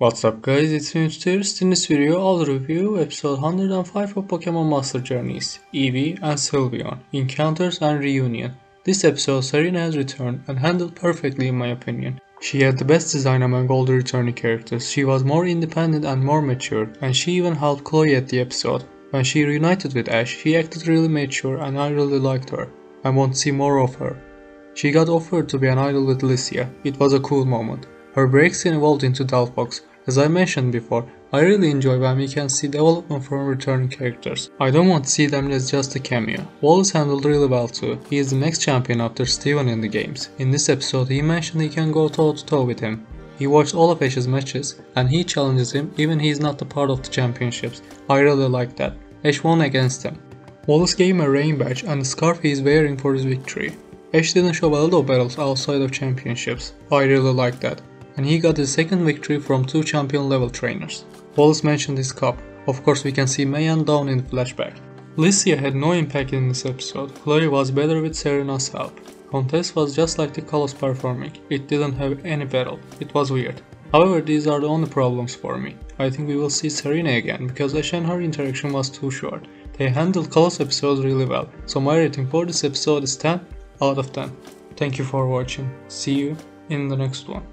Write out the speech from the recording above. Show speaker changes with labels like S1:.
S1: What's up guys, it's Münsters. In this video I'll review episode 105 of Pokemon Master Journeys, Eevee and Sylveon, Encounters and Reunion. This episode Serena has returned and handled perfectly in my opinion. She had the best design among all the returning characters, she was more independent and more mature, and she even helped Chloe at the episode. When she reunited with Ash, she acted really mature and I really liked her. I want to see more of her. She got offered to be an idol with Lisia, it was a cool moment. Her Braixen evolved into Delphox. As I mentioned before, I really enjoy when we can see development from returning characters. I don't want to see them as just a cameo. Wallace handled really well too. He is the next champion after Steven in the games. In this episode he mentioned he can go toe to toe with him. He watched all of Ash's matches and he challenges him even he is not a part of the championships. I really like that. Ash won against him. Wallace gave him a rain badge and the scarf he is wearing for his victory. Ash didn't show a lot of battles outside of championships. I really like that and he got his second victory from two champion level trainers. Wallace mentioned his cup, of course we can see May and Dawn in flashback. Lisia had no impact in this episode, Chloe was better with Serena's help. Contest was just like the Kalos performing, it didn't have any battle, it was weird. However, these are the only problems for me. I think we will see Serena again, because Ash and her interaction was too short. They handled Kalos episodes really well, so my rating for this episode is 10 out of 10. Thank you for watching, see you in the next one.